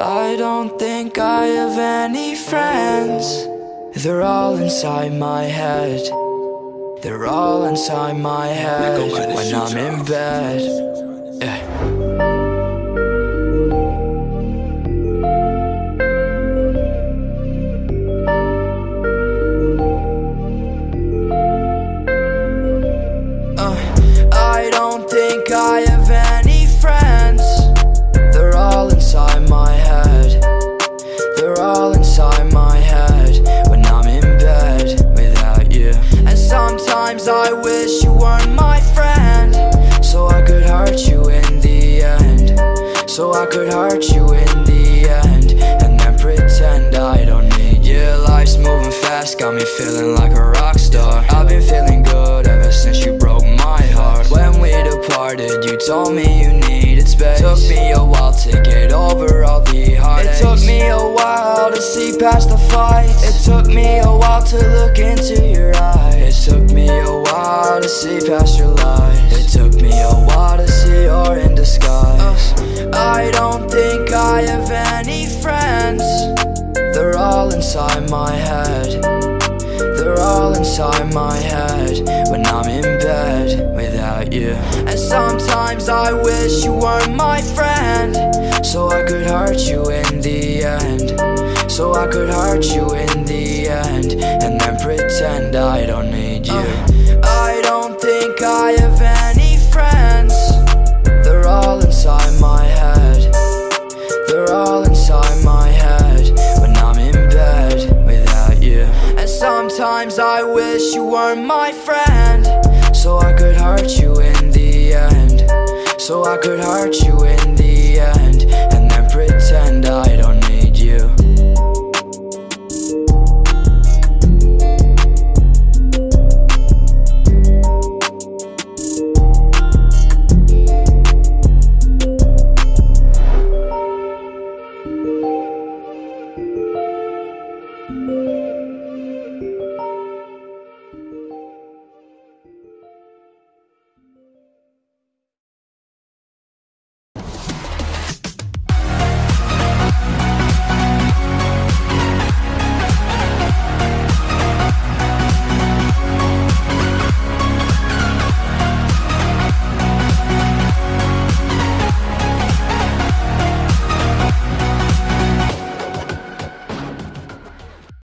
I don't think I have any friends. They're all inside my head. They're all inside my head when I'm in bed. You weren't my friend. So I could hurt you in the end. So I could hurt you in the end. And then pretend I don't need you. Life's moving fast, got me feeling like a rock star. I've been feeling good ever since you broke my heart. When we departed, you told me you needed space. Took me a while to get over all the heartaches. It took me a while to see past the fights. It took me a while to look into see past your lies. It took me a while to see you're in disguise. I don't think I have any friends. They're all inside my head. They're all inside my head when I'm in bed without you. And sometimes I wish you weren't my friend, so I could hurt you in the end. So I could hurt you in the end, and then pretend I don't need you. Sometimes I wish you weren't my friend, so I could hurt you in the end. So I could hurt you